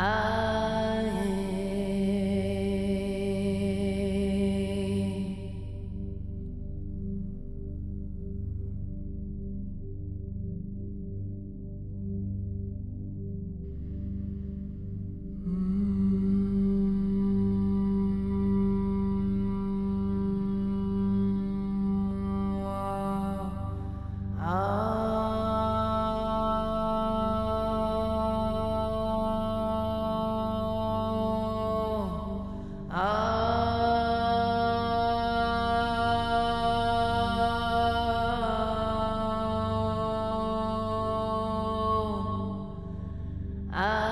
Mm. Ah.